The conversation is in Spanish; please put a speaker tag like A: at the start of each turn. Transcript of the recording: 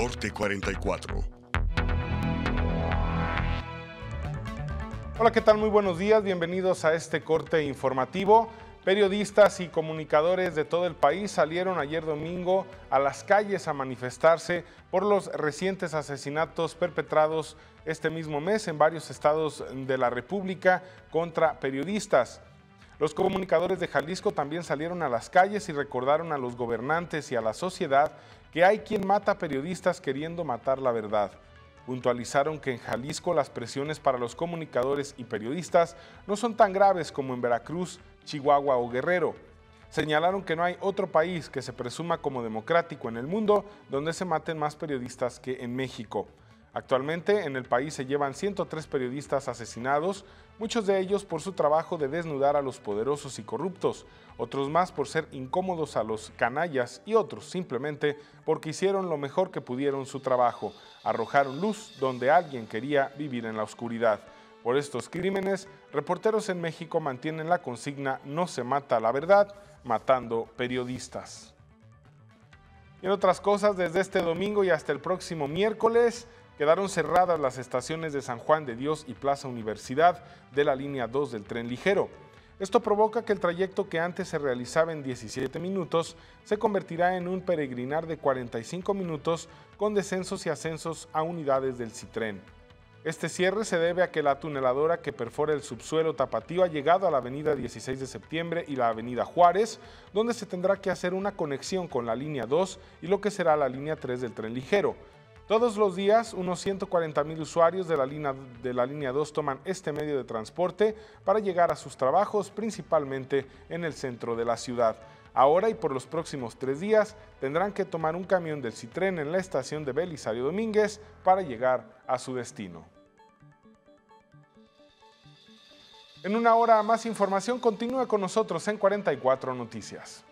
A: Corte 44.
B: Hola, ¿qué tal? Muy buenos días. Bienvenidos a este corte informativo. Periodistas y comunicadores de todo el país salieron ayer domingo a las calles a manifestarse por los recientes asesinatos perpetrados este mismo mes en varios estados de la República contra periodistas. Los comunicadores de Jalisco también salieron a las calles y recordaron a los gobernantes y a la sociedad que hay quien mata periodistas queriendo matar la verdad. Puntualizaron que en Jalisco las presiones para los comunicadores y periodistas no son tan graves como en Veracruz, Chihuahua o Guerrero. Señalaron que no hay otro país que se presuma como democrático en el mundo donde se maten más periodistas que en México. Actualmente en el país se llevan 103 periodistas asesinados, muchos de ellos por su trabajo de desnudar a los poderosos y corruptos, otros más por ser incómodos a los canallas y otros simplemente porque hicieron lo mejor que pudieron su trabajo, arrojaron luz donde alguien quería vivir en la oscuridad. Por estos crímenes, reporteros en México mantienen la consigna no se mata la verdad, matando periodistas. Y en otras cosas, desde este domingo y hasta el próximo miércoles, quedaron cerradas las estaciones de San Juan de Dios y Plaza Universidad de la línea 2 del tren ligero. Esto provoca que el trayecto que antes se realizaba en 17 minutos se convertirá en un peregrinar de 45 minutos con descensos y ascensos a unidades del Citren. Este cierre se debe a que la tuneladora que perfora el subsuelo tapatío ha llegado a la avenida 16 de septiembre y la avenida Juárez, donde se tendrá que hacer una conexión con la línea 2 y lo que será la línea 3 del tren ligero. Todos los días, unos 140 mil usuarios de la, línea, de la línea 2 toman este medio de transporte para llegar a sus trabajos, principalmente en el centro de la ciudad. Ahora y por los próximos tres días tendrán que tomar un camión del Citren en la estación de Belisario Domínguez para llegar a su destino. En una hora más información continúa con nosotros en 44 Noticias.